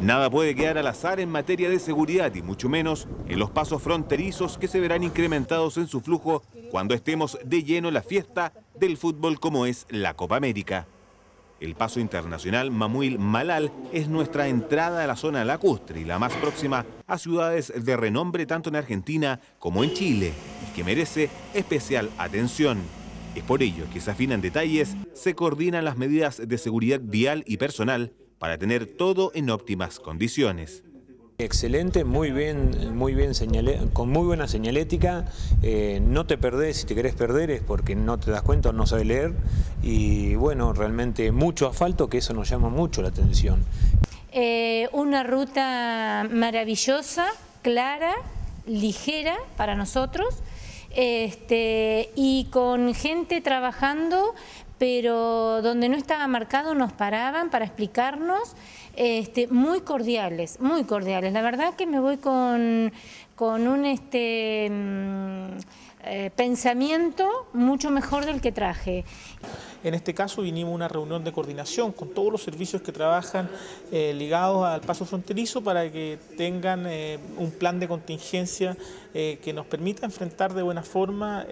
Nada puede quedar al azar en materia de seguridad y mucho menos en los pasos fronterizos que se verán incrementados en su flujo cuando estemos de lleno en la fiesta del fútbol como es la Copa América. El paso internacional Mamuil Malal es nuestra entrada a la zona lacustre y la más próxima a ciudades de renombre tanto en Argentina como en Chile y que merece especial atención. Es por ello que se afinan detalles, se coordinan las medidas de seguridad vial y personal para tener todo en óptimas condiciones. Excelente, muy bien, muy bien con muy buena señalética. Eh, no te perdés, si te querés perder es porque no te das cuenta o no sabes leer. Y bueno, realmente mucho asfalto, que eso nos llama mucho la atención. Eh, una ruta maravillosa, clara, ligera para nosotros. Este, y con gente trabajando pero donde no estaba marcado nos paraban para explicarnos, este, muy cordiales, muy cordiales. La verdad que me voy con, con un este, mm, eh, pensamiento mucho mejor del que traje. En este caso vinimos a una reunión de coordinación con todos los servicios que trabajan eh, ligados al paso fronterizo para que tengan eh, un plan de contingencia que nos permita enfrentar de buena forma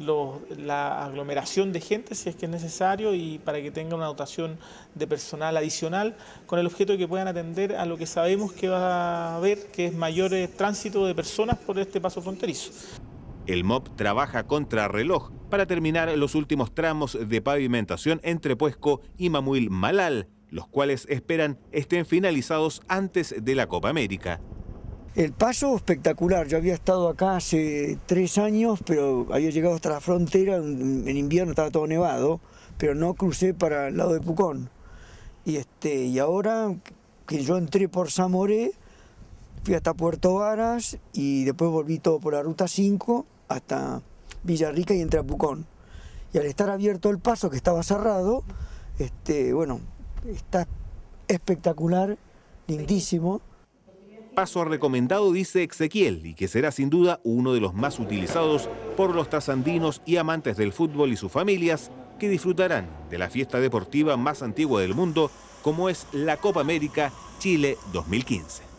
la aglomeración de gente si es que es necesario y para que tenga una dotación de personal adicional con el objeto de que puedan atender a lo que sabemos que va a haber, que es mayor tránsito de personas por este paso fronterizo. El MOP trabaja contra reloj para terminar los últimos tramos de pavimentación entre Puesco y Mamuil Malal, los cuales esperan estén finalizados antes de la Copa América. El paso espectacular, yo había estado acá hace tres años, pero había llegado hasta la frontera, en invierno estaba todo nevado, pero no crucé para el lado de Pucón. Y, este, y ahora que yo entré por Zamoré, fui hasta Puerto Varas y después volví todo por la ruta 5 hasta Villarrica y entré a Pucón. Y al estar abierto el paso, que estaba cerrado, este, bueno, está espectacular, lindísimo. Paso recomendado, dice Ezequiel, y que será sin duda uno de los más utilizados por los trasandinos y amantes del fútbol y sus familias, que disfrutarán de la fiesta deportiva más antigua del mundo, como es la Copa América Chile 2015.